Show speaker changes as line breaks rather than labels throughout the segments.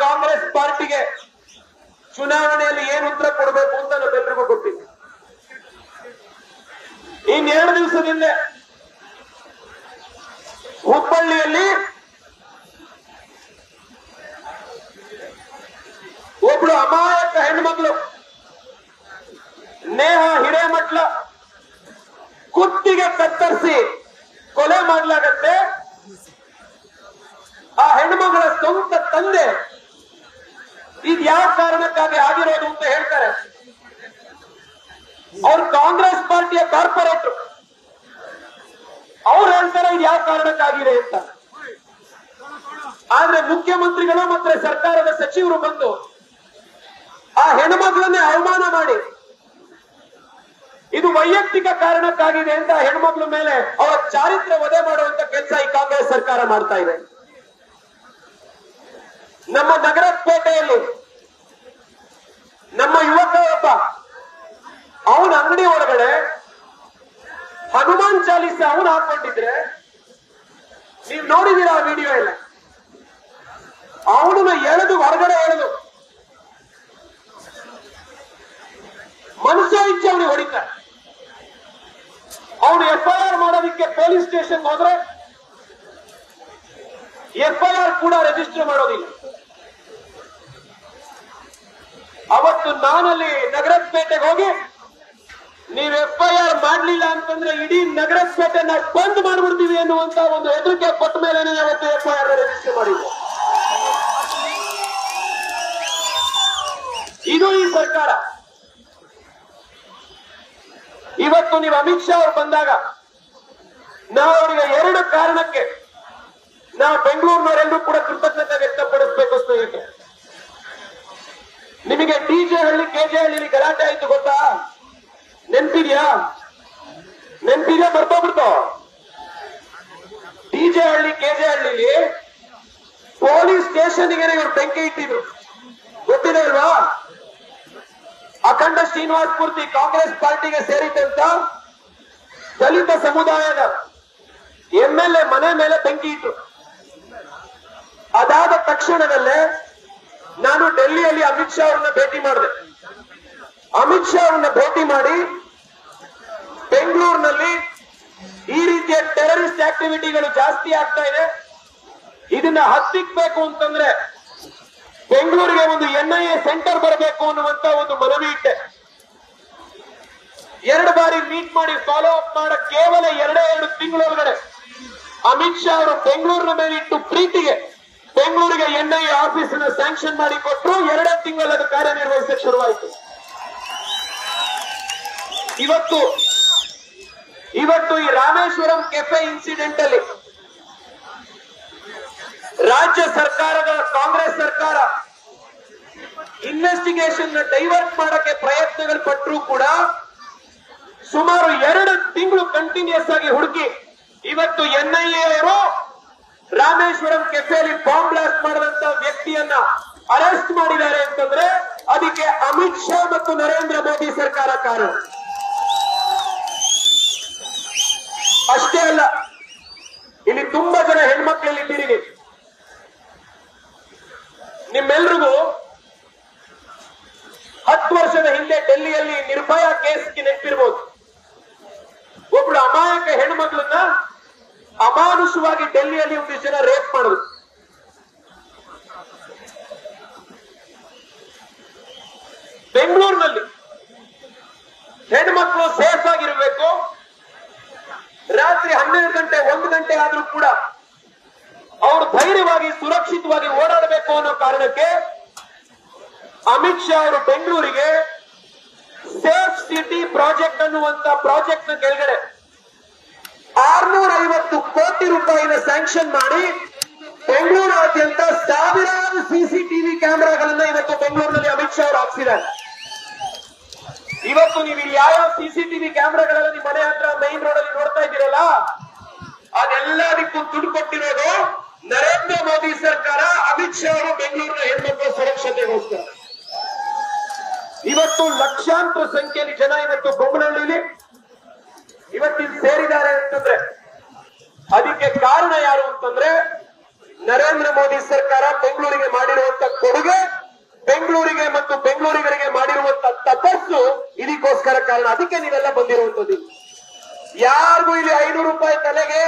ಕಾಂಗ್ರೆಸ್ ಪಾರ್ಟಿಗೆ ಚುನಾವಣೆಯಲ್ಲಿ ಏನು ಉತ್ತರ ಕೊಡಬೇಕು ಅಂತ ನಮ್ಮೆಲ್ಲರಿಗೂ ಗೊತ್ತಿದೆ ಇನ್ನೆರಡು ದಿವಸದಿಂದ ಹುಬ್ಬಳ್ಳಿಯಲ್ಲಿ ಒಬ್ಳು ಅಮಾಯಕ ಹೆಣ್ಮಕ್ಳು ನೇಹ ಹಿರೇಮಟ್ಲ ಕುತ್ತಿಗೆ ಕತ್ತರಿಸಿ ಕೊಲೆ ಮಾಡಲಾಗತ್ತೆ. ಆ ಹೆಣ್ಮಗಳ ಸ್ವಂತ ತಂದೆ ಇದು ಯಾವ ಕಾರಣಕ್ಕಾಗಿ ಆಗಿರೋದು ಅಂತ ಹೇಳ್ತಾರೆ. ಅವ್ರು ಕಾಂಗ್ರೆಸ್ ಪಾರ್ಟಿಯ ಕಾರ್ಪೊರೇಟರ್. ಅವ್ರು ಹೇಳ್ತಾರೆ ಇದು ಯಾವ ಕಾರಣಕ್ಕಾಗಿದೆ ಅಂತ. ಆದ್ರೆ ಮುಖ್ಯಮಂತ್ರಿಗಳು ಮತ್ತೆ ಸರ್ಕಾರದ ಸಚಿವರು ಬಂದು ಆ ಹೆಣ್ಮಗಳನ್ನೇ ಅವಮಾನ ಮಾಡಿ, ಇದು ವೈಯಕ್ತಿಕ ಕಾರಣಕ್ಕಾಗಿದೆ ಅಂತ ಹೆಣ್ಮಕ್ಳ ಮೇಲೆ ಅವರ ಚಾರಿತ್ರ್ಯ ವಧೆ ಮಾಡುವಂತ ಕೆಲಸ ಈ ಕಾಂಗ್ರೆಸ್ ಸರ್ಕಾರ ಮಾಡ್ತಾ ಇದೆ. ನಮ್ಮ ನಗರ ಪೇಟೆಯಲ್ಲಿ ನಮ್ಮ ಯುವಕ ಒಬ್ಬ, ಅವನ ಅಂಗಡಿ ಒಳಗಡೆ ಹನುಮಾನ್ ಚಾಲಿಸ ಅವನು ಹಾಕೊಂಡಿದ್ರೆ, ನೀವು ನೋಡಿದೀರ ಆ ವಿಡಿಯೋ ಎಲ್ಲ? ಅವನನ್ನ ಎಳೆದು ಹೊರಗಡೆ ಎಳೆದು ಮನುಷ್ಯ ಇಚ್ಛೆ ಅವನಿಗೆ ಹೊಡಿತ. ಅವನು ಎಫ್ಐಆರ್ ಮಾಡೋದಕ್ಕೆ ಪೊಲೀಸ್ ಸ್ಟೇಷನ್ ಹೋದ್ರೆ ಎಫ್ಐಆರ್ ಕೂಡ ರಿಜಿಸ್ಟರ್ ಮಾಡೋದಿಲ್ಲ. ಅವತ್ತು ನಾನಲ್ಲಿ ನಗರಪೇಟೆಗೆ ಹೋಗಿ ನೀವ್ ಎಫ್ ಐ ಆರ್ ಮಾಡ್ಲಿಲ್ಲ ಅಂತಂದ್ರೆ ಇಡೀ ನಗರಪೇಟೆ ನಾವು ಬಂದ್ ಮಾಡ್ಬಿಡ್ತೀವಿ ಅನ್ನುವಂತ ಒಂದು ಹೆದರಿಕೆ ಕೊಟ್ಟ ಮೇಲೆ ಅವತ್ತು ಎಫ್ ಐ ಆರ್ ರಿಜಿಸ್ಟರ್ ಮಾಡಿದ್ವಿ ಇದು ಈ ಸರ್ಕಾರ. ಇವತ್ತು ನೀವು ಅಮಿತ್ ಶಾ ಅವ್ರು ಬಂದಾಗ ನಾವು ಅವರಿಗೆ ಎರಡು ಕಾರಣಕ್ಕೆ ನಾವು ಬೆಂಗಳೂರಿನವರೆಲ್ಲರೂ ಕೂಡ ಕೃತಜ್ಞತೆ ವ್ಯಕ್ತಪಡಿಸಬೇಕು ಸ್ನೇಹಿತರೆ ನಿಮಗೆ D J Halli, K J Halli ಗಲಾಟೆ ಆಯ್ತು ಗೊತ್ತಾ? ನೆನ್ಪಿದ್ಯಾ? ನೆನ್ಪಿದ್ಯಾ ಬರ್ತೋಗ್ಬಿಡ್ತು D J Halli, K J ಹಳ್ಳಿಲಿ ಪೊಲೀಸ್ ಸ್ಟೇಷನ್ಗೆ ಇವರು ಬೆಂಕಿ ಇಟ್ಟಿದ್ರು. ಗೊತ್ತಿದೆ ಅಲ್ವಾ? ಅಖಂಡ ಶ್ರೀನಿವಾಸ್ ಪೂರ್ತಿ ಕಾಂಗ್ರೆಸ್ ಪಾರ್ಟಿಗೆ ಸೇರಿದಂತ ದಲಿತ ಸಮುದಾಯದ ಎಂ ಎಲ್ ಎ ಮನೆ ಮೇಲೆ ಬೆಂಕಿ ಇಟ್ರು. ಅದಾದ ತಕ್ಷಣದಲ್ಲೇ ನಾನು ಡೆಲ್ಲಿಯಲ್ಲಿ ಅಮಿತ್ ಶಾ ಅವ್ರನ್ನ ಭೇಟಿ ಮಾಡಿದೆ. ಅಮಿತ್ ಶಾ ಅವ್ರನ್ನ ಭೇಟಿ ಮಾಡಿ ಬೆಂಗಳೂರಿನಲ್ಲಿ ಈ ರೀತಿಯ ಟೆರರಿಸ್ಟ್ ಆಕ್ಟಿವಿಟಿಗಳು ಜಾಸ್ತಿ ಆಗ್ತಾ ಇದೆ. ಇದನ್ನ ಹತ್ತಿಕ್ಬೇಕು ಅಂತಂದ್ರೆ ಬೆಂಗಳೂರಿಗೆ ಒಂದು ಎನ್ ಐ ಎ ಸೆಂಟರ್ ಬರಬೇಕು ಅನ್ನುವಂತ ಒಂದು ಮನವಿ ಇಟ್ಟೆ. ಎರಡು ಬಾರಿ ಮೀಟ್ ಮಾಡಿ ಫಾಲೋ ಅಪ್ ಮಾಡ, ಕೇವಲ ಎರಡೇ ಎರಡು ತಿಂಗಳೊಳಗಡೆ ಅಮಿತ್ ಶಾ ಅವರು ಬೆಂಗಳೂರಿನ ಮೇಲೆ ಇಟ್ಟು ಪ್ರೀತಿಗೆ ಬೆಂಗಳೂರಿಗೆ N I office office sanction ಮಾಡಿ ಕೊಟ್ಟರು ಎರಡೇ ತಿಂಗಳಲ್ಲಿ ಅದು ಶುರುವಾಯಿತು. ಇವತ್ತು ಇವತ್ತು ಈ ರಾಮೇಶ್ವರಂ ಕೆಫೆ ಇನ್ಸಿಡೆಂಟ್ ಅಲ್ಲಿ ರಾಜ್ಯ ಸರ್ಕಾರದ ಕಾಂಗ್ರೆಸ್ ಸರ್ಕಾರ ಇನ್ವೆಸ್ಟಿಗೇಷನ್ನ ಡೈವರ್ಟ್ ಮಾಡಕ್ಕೆ ಪ್ರಯತ್ನಗಳು ಪಟ್ಟರು ಕೂಡ ಸುಮಾರು ಎರಡು ತಿಂಗಳು ಕಂಟಿನ್ಯೂಸ್ ಆಗಿ ಹುಡುಕಿ, ಇವತ್ತು ಎನ್ಐಎ ಅವರು ರಾಮೇಶ್ವರಂ ಕೆಫೆಯಲ್ಲಿ ಬಾಂಬ್ ಬ್ಲಾಸ್ಟ್ ಮಾಡಿದಂತ ವ್ಯಕ್ತಿಯನ್ನ ಅರೆಸ್ಟ್ ಮಾಡಿದ್ದಾರೆ ಅಂತಂದ್ರೆ ಅದಕ್ಕೆ ಅಮಿತ್ ಶಾ ಮತ್ತು ನರೇಂದ್ರ ಮೋದಿ ಸರ್ಕಾರ ಕಾರಣ. ಅಷ್ಟೇ ಅಲ್ಲ, ಇಲ್ಲಿ ತುಂಬಾ ಜನ ಹೆಣ್ಮಕ್ಳಲ್ಲಿ ಇದ್ದೀರಿ. ನಿಮ್ಮೆಲ್ರಿಗೂ ಹತ್ತು ವರ್ಷದ ಹಿಂದೆ ಡೆಲ್ಲಿಯಲ್ಲಿ ನಿರ್ಭಯ ಕೇಸ್ಗೆ ನೆನಪಿರ್ಬೋದು. ಒಬ್ಳು ಅಮಾಯಕ ಹೆಣ್ಮಕ್ಳನ್ನ ಅಮಾನುಷವಾಗಿ ಡೆಲ್ಲಿಯಲ್ಲಿ ಒಂದಿಷ್ಟು ಜನ ರೇಪ್ ಮಾಡಿದ್ರು. ಬೆಂಗಳೂರಿನಲ್ಲಿ ಹೆಣ್ಮಕ್ಳು ಸೇಫ್ ಆಗಿರ್ಬೇಕು. ರಾತ್ರಿ ಹನ್ನೆರಡು ಗಂಟೆ, ಒಂದು ಗಂಟೆ ಆದ್ರೂ ಕೂಡ ಅವರು ಧೈರ್ಯವಾಗಿ, ಸುರಕ್ಷಿತವಾಗಿ ಓಡಾಡಬೇಕು ಅನ್ನೋ ಕಾರಣಕ್ಕೆ ಅಮಿತ್ ಶಾ ಅವರು ಬೆಂಗಳೂರಿಗೆ ಸೇಫ್ ಸಿಟಿ ಪ್ರಾಜೆಕ್ಟ್ ಅನ್ನುವಂತ ಪ್ರಾಜೆಕ್ಟ್ನ ಕೆಳಗಡೆ ಆರ್ನೂರ ಐವತ್ತು ಕೋಟಿ ರೂಪಾಯಿನ ಸ್ಯಾಂಕ್ಷನ್ ಮಾಡಿ ಬೆಂಗಳೂರಾದ್ಯಂತ ಸಾವಿರಾರು ಸಿಸಿಟಿವಿ ಕ್ಯಾಮೆರಾಗಳನ್ನ ಇವತ್ತು ಬೆಂಗಳೂರಿನಲ್ಲಿ ಅಮಿತ್ ಶಾ ಅವರು ಹಾಕ್ಸಿದ್ದಾರೆ. ಇವತ್ತು ನೀವು ಇಲ್ಲಿ ಯಾವ ಸಿಸಿಟಿವಿ ಕ್ಯಾಮೆರಾಗಳೆಲ್ಲ ನಿಮ್ಮ ಮನೆ ಹತ್ರ ಮೈನ್ ರೋಡ್ ಅಲ್ಲಿ ನೋಡ್ತಾ ಇದ್ದೀರಲ್ಲ ಅದೆಲ್ಲದಕ್ಕೂ ದುಡ್ಡು ಕೊಟ್ಟಿರೋದು ನರೇಂದ್ರ ಮೋದಿ ಸರ್ಕಾರ, ಅಮಿತ್ ಶಾ ಅವರು ಬೆಂಗಳೂರಿನ ಹೆಣ್ಮಕ್ಳ ಸುರಕ್ಷತೆಗೋಸ್ಕರ. ಇವತ್ತು ಲಕ್ಷಾಂತರ ಸಂಖ್ಯೆಯಲ್ಲಿ ಜನ ಇವತ್ತು ಬೊಮ್ಮನಹಳ್ಳಿಲಿ ಇವತ್ತಿಲ್ಲಿ ಸೇರಿದ್ದಾರೆ ಅಂತಂದ್ರೆ ಅದಕ್ಕೆ ಕಾರಣ ಯಾರು ಅಂತಂದ್ರೆ ನರೇಂದ್ರ ಮೋದಿ ಸರ್ಕಾರ ಬೆಂಗಳೂರಿಗೆ ಮಾಡಿರುವಂತ ಕೊಡುಗೆ, ಬೆಂಗಳೂರಿಗೆ ಮತ್ತು ಬೆಂಗಳೂರಿಗರಿಗೆ ಮಾಡಿರುವಂತ ತಪಸ್ಸು ಇದಕ್ಕೋಸ್ಕರ ಕಾರಣ. ಅದಕ್ಕೆ ನೀವೆಲ್ಲ ಬಂದಿರುವಂತದ್ದು ಯಾರಿಗೂ ಇಲ್ಲಿ ಐನೂರು ರೂಪಾಯಿ ತಲೆಗೆ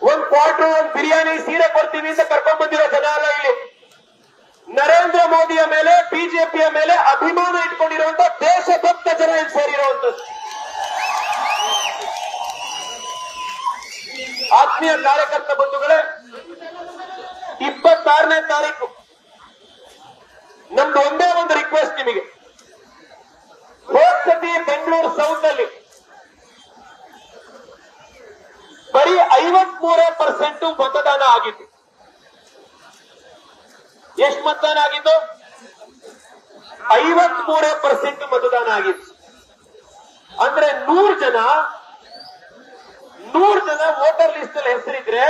ಒಂದ್ ಕ್ವಾರ್ಟರ್ ಒಂದ್ ಬಿರಿಯಾನಿ ಸೀರೆ ಕೊಡ್ತೀವಿ ಅಂತ ಕರ್ಕೊಂಡ್ ಬಂದಿರೋ ಜನ ಅಲ್ಲ ಇಲ್ಲಿ. ನರೇಂದ್ರ ಮೋದಿಯ ಮೇಲೆ, ಬಿಜೆಪಿಯ ಮೇಲೆ ಅಭಿಮಾನ ಇಟ್ಕೊಂಡಿರುವಂತ ದೇಶಭಕ್ತ ಜನ ಇಲ್ಲಿ ಸೇರಿರುವಂತದ್ದು ಆತ್ಮೀಯ ಕಾರ್ಯಕರ್ತ ಬಂಧುಗಳೇ, ಇಪ್ಪತ್ತಾರನೇ ತಾರೀಕು ನಮ್ದು ಒಂದೇ ಒಂದು ರಿಕ್ವೆಸ್ಟ್ ನಿಮಗೆ. ಹೋದ್ ಬೆಂಗಳೂರು ಸೌತ್ ಅಲ್ಲಿ. ಬರೀ ಐವತ್ಮೂರೇ ಪರ್ಸೆಂಟ್ ಮತದಾನ ಆಗಿತ್ತು. ಎಷ್ಟು ಮತದಾನ ಆಗಿತ್ತು? ಐವತ್ ಮೂರೇ ಪರ್ಸೆಂಟ್ ಮತದಾನ ಆಗಿತ್ತು. ಅಂದ್ರೆ ನೂರು ಜನ ನೂರು ಜನ ವೋಟರ್ ಲಿಸ್ಟ್ ಅಲ್ಲಿ ಹೆಸರಿದ್ರೆ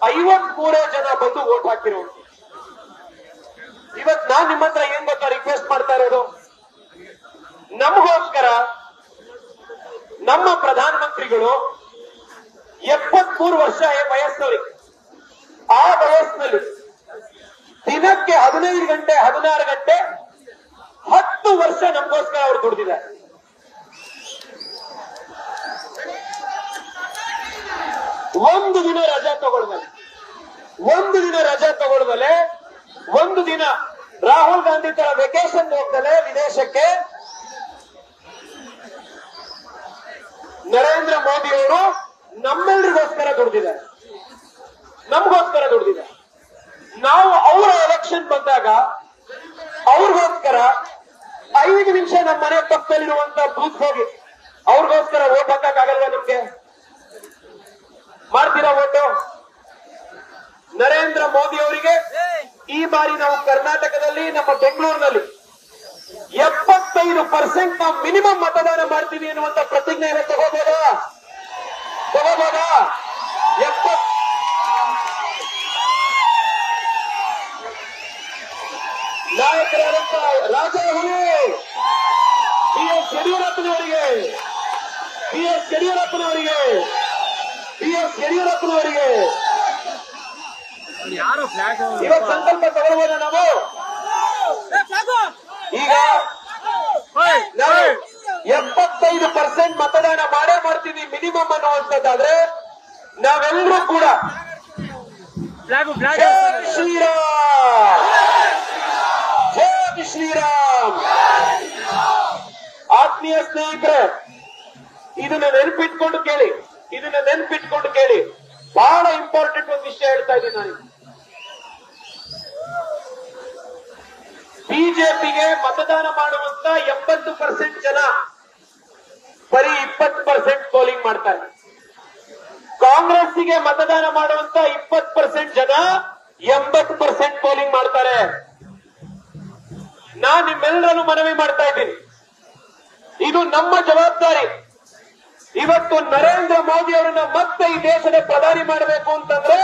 ಐವತ್ಮೂರೇ ಜನ ಬಂದು ವೋಟ್ ಹಾಕಿರೋರು ಇವತ್ ನಾನ್ ನಿಮ್ಮ ಹತ್ರ ಏನ್ ಗೊತ್ತಾ ರಿಕ್ವೆಸ್ಟ್ ಮಾಡ್ತಾ ಇರೋದು? ನಮಗೋಸ್ಕರ ನಮ್ಮ ಪ್ರಧಾನಮಂತ್ರಿಗಳು ಎಪ್ಪತ್ಮೂರು ವರ್ಷ ವಯಸ್ಸವರಿಗೆ ಆ ವಯಸ್ಸಿನಲ್ಲಿ ದಿನಕ್ಕೆ ಹದಿನೈದು ಗಂಟೆ, ಹದಿನಾರು ಗಂಟೆ ಹತ್ತು ವರ್ಷ ನಮಗೋಸ್ಕರ ಅವರು ದುಡಿದಿದ್ದಾರೆ ಒಂದು ದಿನ ರಜಾ ತಗೊಳ್ಬಲ್ಲ ಒಂದು ದಿನ ರಜಾ ತಗೊಳ್ಬಲೆ ಒಂದು ದಿನ ರಾಹುಲ್ ಗಾಂಧಿ ತರ ವೆಕೇಶನ್ ಹೋಗ್ದಲೆ ವಿದೇಶಕ್ಕೆ. ನರೇಂದ್ರ ಮೋದಿ ಅವರು ನಮ್ಮೆಲ್ರಿಗೋಸ್ಕರ ದುಡ್ದಿದ್ದಾರೆ. ನಮಗೋಸ್ಕರ ದುಡ್ದಿದ್ದಾರೆ. ನಾವು ಅವರ ಎಲೆಕ್ಷನ್ ಬಂದಾಗ ಅವ್ರಿಗೋಸ್ಕರ ಐದು ನಿಮಿಷ ನಮ್ಮ ಮನೆ ಪಕ್ಕದಲ್ಲಿರುವಂತ ಬೂತ್ ಹೋಗಿ ಅವ್ರಿಗೋಸ್ಕರ ಓಟ್ ಹಾಕಕ್ಕಾಗಲ್ವಾ ನಮ್ಗೆ ಮಾಡ್ತೀರಾ ಓಟು ನರೇಂದ್ರ ಮೋದಿ ಅವರಿಗೆ ಈ ಬಾರಿ ನಾವು ಕರ್ನಾಟಕದಲ್ಲಿ, ನಮ್ಮ ಬೆಂಗಳೂರಿನಲ್ಲಿ ಎಪ್ಪತ್ತೈದು ಪರ್ಸೆಂಟ್ ನಾವು ಮಿನಿಮಮ್ ಮತದಾನ ಮಾಡ್ತೀವಿ ಅನ್ನುವಂತ ಪ್ರತಿಜ್ಞೆಯನ್ನು ತಗೋಬೋದಾ? ತಗೋಬೋದಾ? ಎಪ್ಪತ್ ನಾಯಕರಾದಂತ ರಾಜಹುಲಿ ಬಿ ಎಸ್ ಯಡಿಯೂರಪ್ಪನವರಿಗೆ ಬಿ ಎಸ್ ಯಡಿಯೂರಪ್ಪನವರಿಗೆ ಬಿ ಎಸ್ ಯಡಿಯೂರಪ್ಪನವರಿಗೆ ಇವತ್ತು ಸಂಕಲ್ಪ ತಗೊಳ್ಬೋದ ನಾವು? ಈಗ ನಾವು ಎಪ್ಪತ್ತೈದು ಪರ್ಸೆಂಟ್ ಮತದಾನ ಮಾಡೇ ಮಾಡ್ತೀವಿ ಮಿನಿಮಮ್ ಅನ್ನುವಂಥದ್ದಾದ್ರೆ ನಾವೆಲ್ಲರೂ ಕೂಡ ಶ್ರೀರಾಮ್! ಜೈ ಶ್ರೀರಾಮ್! ಆತ್ಮೀಯ ಸ್ನೇಹಿತರೆ ಇದನ್ನ ನೆನಪಿಟ್ಕೊಂಡು ಕೇಳಿ ಇದನ್ನ ನೆನಪಿಟ್ಕೊಂಡು ಕೇಳಿ. ಬಹಳ ಇಂಪಾರ್ಟೆಂಟ್ ಒಂದು ವಿಷಯ ಹೇಳ್ತಾ ಇದ್ದೀನಿ ನಾನು. ಬಿಜೆಪಿಗೆ ಮತದಾನ ಮಾಡುವಂತ ಎಂಬತ್ತು ಪರ್ಸೆಂಟ್ ಜನ ಬರೀ ಇಪ್ಪತ್ತು ಪರ್ಸೆಂಟ್ ಪೋಲಿಂಗ್ ಮಾಡ್ತಾರೆ ಕಾಂಗ್ರೆಸ್ಸಿಗೆ ಮತದಾನ ಮಾಡುವಂತ ಇಪ್ಪತ್ತು ಪರ್ಸೆಂಟ್ ಜನ ಎಂಬತ್ತು ಪರ್ಸೆಂಟ್ ಪೋಲಿಂಗ್ ಮಾಡ್ತಾರೆ. ನಾನು ನಿಮ್ಮೆಲ್ಲರನ್ನು ಮನವಿ ಮಾಡ್ತಾ ಇದ್ದೀನಿ. ಇದು ನಮ್ಮ ಜವಾಬ್ದಾರಿ. ಇವತ್ತು ನರೇಂದ್ರ ಮೋದಿ ಅವರನ್ನ ಮತ್ತೆ ಈ ದೇಶದ ಪ್ರಧಾನಿ ಮಾಡಬೇಕು ಅಂತಂದ್ರೆ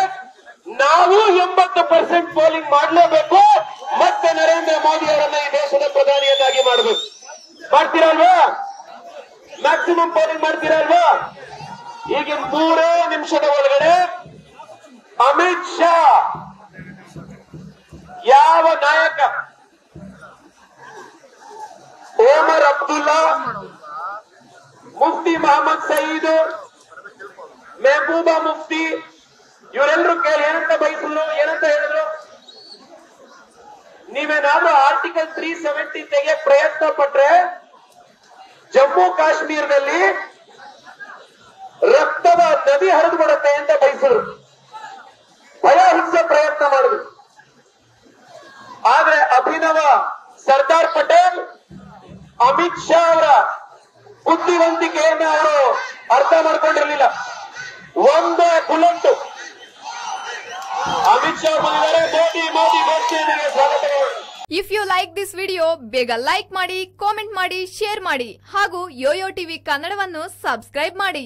ನಾವು ಎಂಬತ್ತು ಪರ್ಸೆಂಟ್ ಪೋಲಿಂಗ್ ಮಾಡಲೇಬೇಕು. ಮೋದಿ ಅವರನ್ನ ಈ ದೇಶದ ಪ್ರಧಾನಿಯನ್ನಾಗಿ ಮಾಡಬೇಕು. ಮಾಡ್ತೀರಲ್ವಾ? ಮ್ಯಾಕ್ಸಿಮಮ್ ಪೋಲಿಂಗ್ ಮಾಡ್ತೀರಲ್ವಾ? ಈಗ ಮೂರೇ ನಿಮಿಷದ ಒಳಗಡೆ ಅಮಿತ್ ಶಾ ಯಾವ ನಾಯಕ? ಓಮರ್ ಅಬ್ದುಲ್ಲಾ, ಮುಫ್ತಿ ಮೊಹಮ್ಮದ್ ಸಯೀದ್, ಮೆಹಬೂಬಾ ಮುಫ್ತಿ, ಇವರೆಲ್ಲರೂ ಕೇಳಿ ಏನಂತ ಬಯಸಿದ್ರು, ಏನಂತ ಹೇಳಿದ್ರು? ನೀವೇನಾದ್ರೂ ಆರ್ಟಿಕಲ್ ತ್ರೀ ಸೆವೆಂಟಿ ತೆಗೆ ಪ್ರಯತ್ನ ಪಟ್ರೆ ಜಮ್ಮು ಕಾಶ್ಮೀರದಲ್ಲಿ ರಕ್ತದ ನದಿ ಹರಿದು ಬಿಡುತ್ತೆ ಅಂತ ಬಯಸಿದ್ರು ಭಯ ಹಿಂಸ ಪ್ರಯತ್ನ ಮಾಡಿದ್ರು. ಆದ್ರೆ ಅಭಿನವ ಸರ್ದಾರ್ ಪಟೇಲ್, ಅಮಿತ್ ಶಾ ಅವರ ಬುದ್ಧಿವಂತಿಕೆಯನ್ನ ಅವರು ಅರ್ಥ ಮಾಡ್ಕೊಂಡಿರ್ಲಿಲ್ಲ. ಒಂದೇ ಬುಲೆಟ್ ಅಮಿತ್ ಶಾ ಬಂದಿದ್ದಾರೆ. ಮೋದಿ ಮೋದಿ ಸ್ವಾಗತ
if you like this video ಬೇಗ ಲೈಕ್ ಮಾಡಿ ಕಾಮೆಂಟ್ ಮಾಡಿ ಶೇರ್ ಮಾಡಿ ಹಾಗೂ ಯೋಯೋ ಟಿವಿ ಕನ್ನಡವನ್ನು ಸಬ್ಸ್ಕ್ರೈಬ್ ಮಾಡಿ.